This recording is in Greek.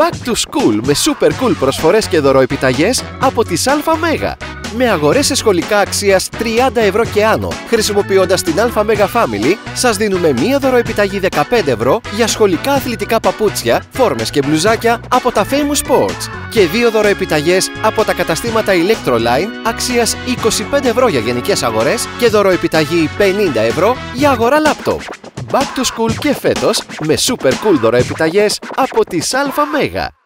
Back to school με super cool προσφορές και δωροεπιταγές από τις ΑΜΕΓΑ. Μέγα. Με αγορές σε σχολικά αξίας 30 ευρώ και άνω, χρησιμοποιώντας την ΑΜΕΓΑ Family, σας δίνουμε μία δωροεπιταγή 15 ευρώ για σχολικά αθλητικά παπούτσια, φόρμες και μπλουζάκια από τα Famous Sports και δύο δωροεπιταγές από τα καταστήματα Electroline αξίας 25 ευρώ για γενικές αγορές και δωροεπιταγή 50 ευρώ για αγορά λάπτοπ. Back to school και φέτος με super cool δωροεπιταγές από τις ΑΜΕΓΑ.